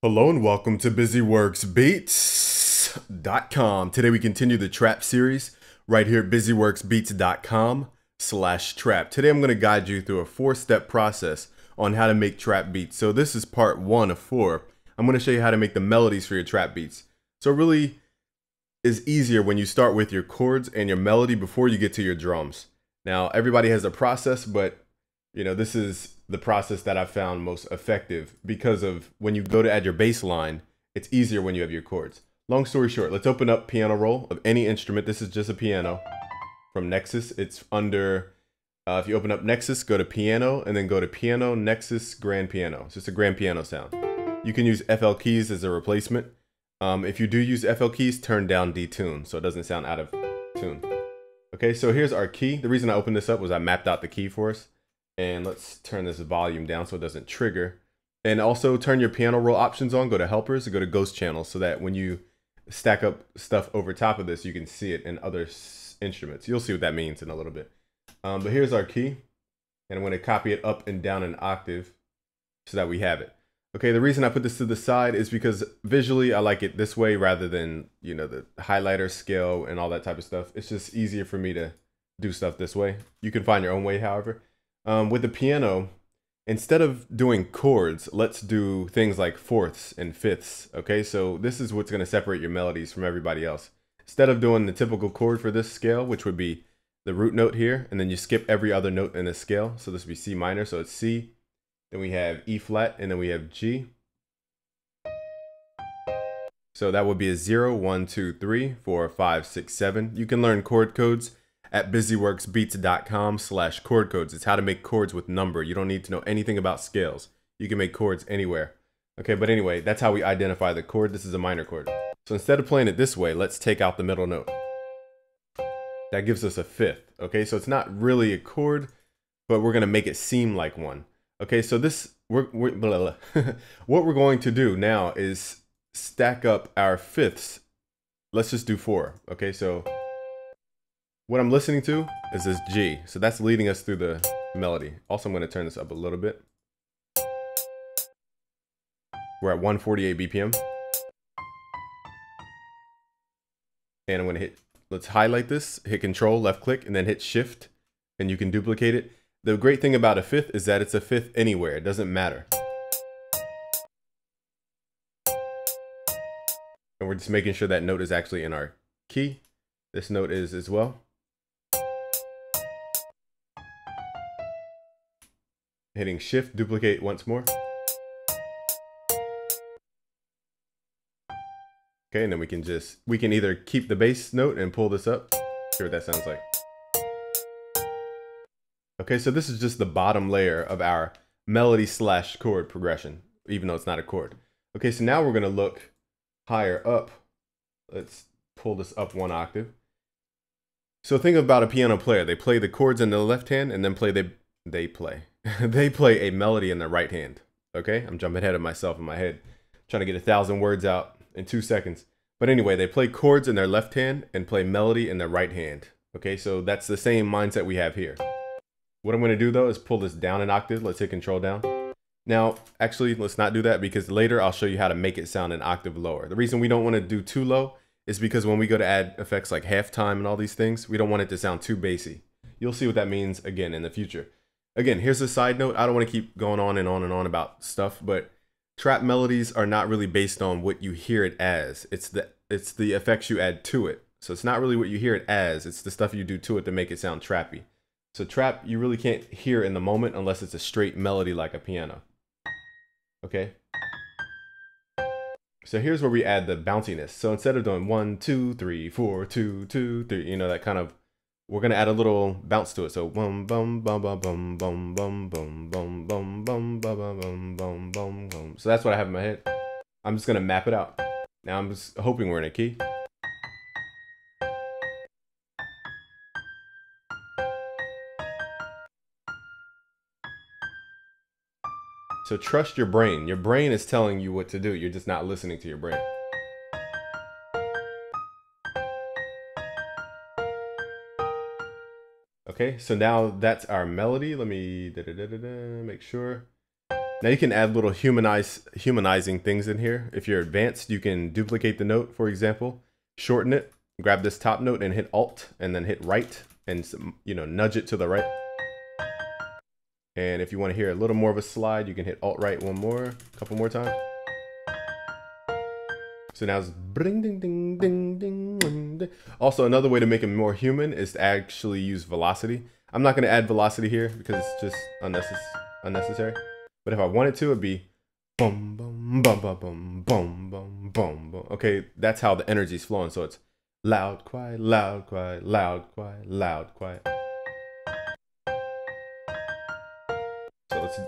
Hello and welcome to BusyWorksBeats.com. Today we continue the trap series right here at BusyWorksBeats.com slash trap. Today I'm going to guide you through a four-step process on how to make trap beats. So this is part one of four. I'm going to show you how to make the melodies for your trap beats. So really is easier when you start with your chords and your melody before you get to your drums. Now everybody has a process, but you know, this is the process that I found most effective because of when you go to add your bass line, it's easier when you have your chords. Long story short, let's open up piano roll of any instrument. This is just a piano from Nexus. It's under, uh, if you open up Nexus, go to piano and then go to piano, Nexus, grand piano. It's just a grand piano sound. You can use FL keys as a replacement. Um, if you do use FL keys, turn down detune so it doesn't sound out of tune. Okay, so here's our key. The reason I opened this up was I mapped out the key for us. And let's turn this volume down so it doesn't trigger. And also turn your piano roll options on, go to helpers, and go to ghost channels so that when you stack up stuff over top of this, you can see it in other instruments. You'll see what that means in a little bit. Um, but here's our key. And I'm to copy it up and down an octave so that we have it. Okay, the reason I put this to the side is because visually I like it this way rather than, you know, the highlighter scale and all that type of stuff. It's just easier for me to do stuff this way. You can find your own way, however. Um, with the piano, instead of doing chords, let's do things like fourths and fifths. Okay, so this is what's going to separate your melodies from everybody else. Instead of doing the typical chord for this scale, which would be the root note here, and then you skip every other note in the scale. So this would be C minor, so it's C. Then we have E flat, and then we have G. So that would be a 0, 1, 2, 3, 4, 5, 6, 7. You can learn chord codes at busyworksbeats.com slash chord codes. It's how to make chords with number. You don't need to know anything about scales. You can make chords anywhere. Okay, but anyway, that's how we identify the chord. This is a minor chord. So instead of playing it this way, let's take out the middle note. That gives us a fifth. Okay, so it's not really a chord, but we're gonna make it seem like one. Okay, so this, we're, we're blah, blah, what we're going to do now is stack up our fifths. Let's just do four. Okay, so what I'm listening to is this G. So that's leading us through the melody. Also, I'm going to turn this up a little bit. We're at 148 BPM. And I'm going to hit, let's highlight this, hit control, left click, and then hit shift, and you can duplicate it. The great thing about a fifth is that it's a fifth anywhere. It doesn't matter. And we're just making sure that note is actually in our key. This note is as well. Hitting shift, duplicate once more. Okay, and then we can just, we can either keep the bass note and pull this up. Hear what that sounds like. Okay, so this is just the bottom layer of our melody slash chord progression, even though it's not a chord. Okay, so now we're gonna look higher up. Let's pull this up one octave. So think about a piano player. They play the chords in the left hand and then play the, they play. they play a melody in their right hand. Okay, I'm jumping ahead of myself in my head, trying to get a thousand words out in two seconds. But anyway, they play chords in their left hand and play melody in their right hand. Okay, so that's the same mindset we have here. What I'm going to do though is pull this down an octave. Let's hit control down. Now, actually, let's not do that because later I'll show you how to make it sound an octave lower. The reason we don't want to do too low is because when we go to add effects like halftime and all these things, we don't want it to sound too bassy. You'll see what that means again in the future again, here's a side note. I don't want to keep going on and on and on about stuff, but trap melodies are not really based on what you hear it as. It's the it's the effects you add to it. So it's not really what you hear it as. It's the stuff you do to it to make it sound trappy. So trap you really can't hear in the moment unless it's a straight melody like a piano. Okay. So here's where we add the bounciness. So instead of doing one, two, three, four, two, two, three, you know, that kind of we're gonna add a little bounce to it. So bum bum bum bum bum bum bum bum bum bum bum bum bum bum bum bum. So that's what I have in my head. I'm just gonna map it out. Now I'm just hoping we're in a key. So trust your brain. Your brain is telling you what to do. You're just not listening to your brain. Okay, so now that's our melody. Let me da -da -da make sure. Now you can add little humanize, humanizing things in here. If you're advanced, you can duplicate the note, for example, shorten it, grab this top note and hit Alt, and then hit right, and you know nudge it to the right. And if you want to hear a little more of a slide, you can hit Alt right one more, a couple more times. So now it's ding ding ding ding ding ding. Also, another way to make it more human is to actually use velocity. I'm not going to add velocity here because it's just unnecessary. unnecessary. But if I wanted to, it'd be boom, boom, boom, boom, boom, boom, boom, boom, boom. Okay, that's how the energy's flowing. So it's loud, quiet, loud, quiet, loud, quiet, loud, quiet. So let's.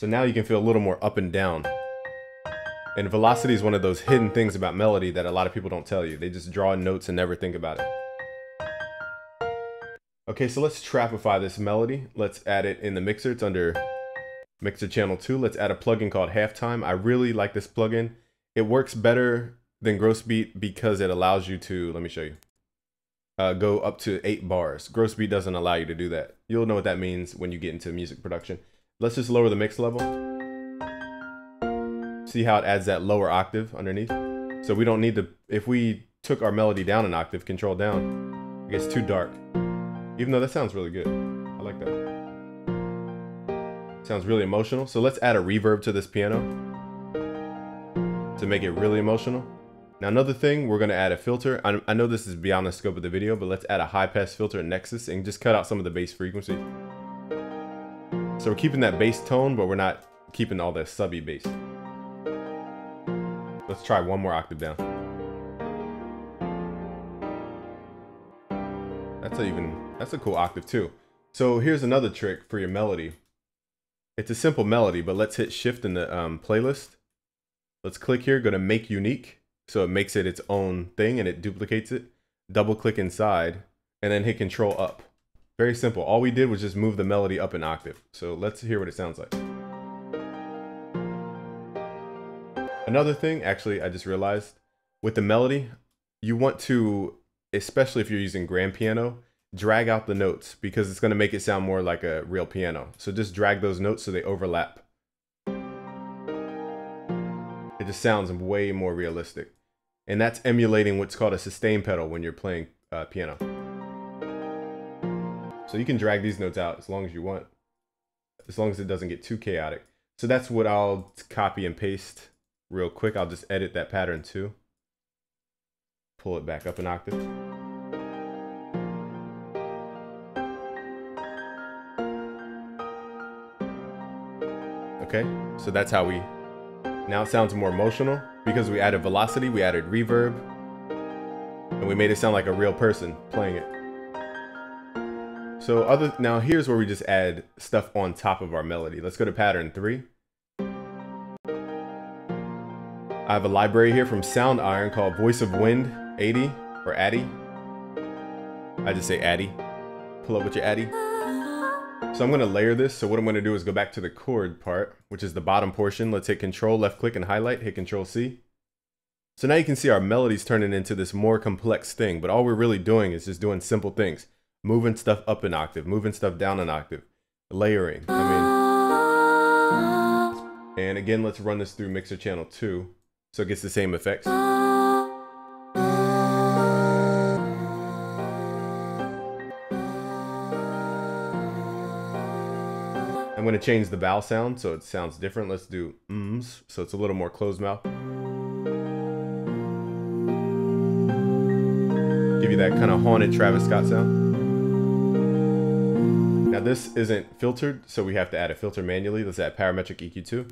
So now you can feel a little more up and down. And velocity is one of those hidden things about melody that a lot of people don't tell you. They just draw notes and never think about it. Okay, so let's trapify this melody. Let's add it in the mixer. It's under mixer channel 2. Let's add a plugin called Halftime. I really like this plugin. It works better than Grossbeat because it allows you to, let me show you, uh, go up to 8 bars. Grossbeat doesn't allow you to do that. You'll know what that means when you get into music production. Let's just lower the mix level. See how it adds that lower octave underneath? So we don't need to, if we took our melody down an octave, control down, it gets too dark. Even though that sounds really good. I like that. Sounds really emotional. So let's add a reverb to this piano to make it really emotional. Now another thing, we're gonna add a filter. I, I know this is beyond the scope of the video, but let's add a high pass filter Nexus and just cut out some of the bass frequency. So we're keeping that bass tone, but we're not keeping all the subby bass. Let's try one more octave down. That's a even that's a cool octave too. So here's another trick for your melody. It's a simple melody, but let's hit shift in the um, playlist. Let's click here, go to make unique. So it makes it its own thing and it duplicates it. Double click inside and then hit control up. Very simple. All we did was just move the melody up an octave. So let's hear what it sounds like. Another thing, actually, I just realized with the melody, you want to, especially if you're using grand piano, drag out the notes because it's going to make it sound more like a real piano. So just drag those notes so they overlap. It just sounds way more realistic. And that's emulating what's called a sustain pedal when you're playing uh, piano. So you can drag these notes out as long as you want, as long as it doesn't get too chaotic. So that's what I'll copy and paste real quick. I'll just edit that pattern too. Pull it back up an octave. Okay, so that's how we, now it sounds more emotional because we added velocity, we added reverb, and we made it sound like a real person playing it. So other, now here's where we just add stuff on top of our melody. Let's go to pattern three. I have a library here from Sound Iron called Voice of Wind 80 or Addy. I just say Addy. Pull up with your Addy. So I'm going to layer this. So what I'm going to do is go back to the chord part, which is the bottom portion. Let's hit control, left click and highlight, hit control C. So now you can see our melodies turning into this more complex thing, but all we're really doing is just doing simple things. Moving stuff up an octave, moving stuff down an octave, layering. I mean, and again, let's run this through mixer channel two. So it gets the same effects. I'm going to change the vowel sound so it sounds different. Let's do ums, so it's a little more closed mouth. Give you that kind of haunted Travis Scott sound. Now this isn't filtered, so we have to add a filter manually. Let's add parametric EQ2.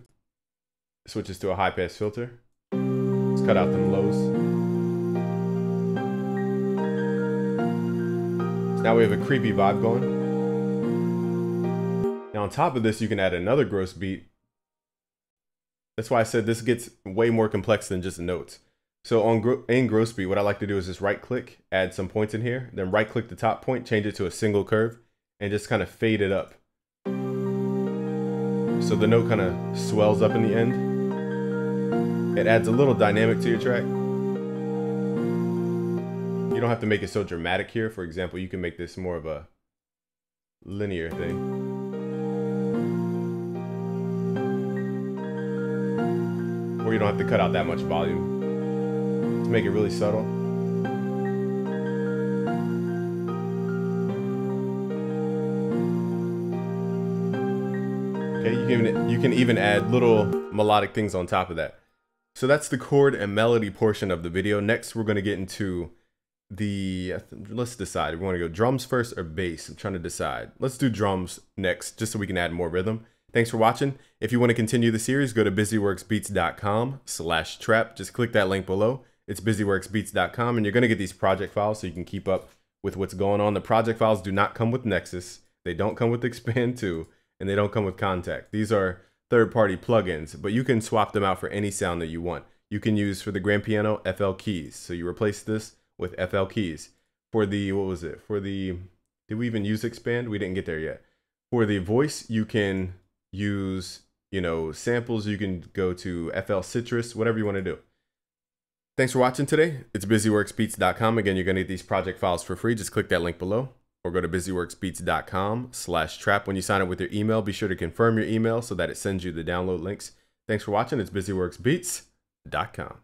Switches to a high pass filter. Let's cut out them lows. So now we have a creepy vibe going. Now on top of this, you can add another gross beat. That's why I said this gets way more complex than just notes. So on gro in gross beat, what I like to do is just right click, add some points in here, then right click the top point, change it to a single curve, and just kind of fade it up. So the note kind of swells up in the end. It adds a little dynamic to your track. You don't have to make it so dramatic here. For example, you can make this more of a linear thing. Or you don't have to cut out that much volume to make it really subtle. Okay, you can, you can even add little melodic things on top of that. So that's the chord and melody portion of the video. Next, we're gonna get into the, let's decide. We wanna go drums first or bass? I'm trying to decide. Let's do drums next, just so we can add more rhythm. Thanks for watching. If you wanna continue the series, go to busyworksbeats.com slash trap. Just click that link below. It's busyworksbeats.com and you're gonna get these project files so you can keep up with what's going on. The project files do not come with Nexus. They don't come with Expand 2 and they don't come with Kontakt. These are third-party plugins, but you can swap them out for any sound that you want. You can use for the grand piano FL keys. So you replace this with FL keys. For the what was it? For the did we even use expand? We didn't get there yet. For the voice, you can use, you know, samples. You can go to FL Sytrus, whatever you want to do. Thanks for watching today. It's busyworksbeats.com. Again, you're going to get these project files for free. Just click that link below or go to busyworksbeats.com slash trap. When you sign up with your email, be sure to confirm your email so that it sends you the download links. Thanks for watching. It's busyworksbeats.com.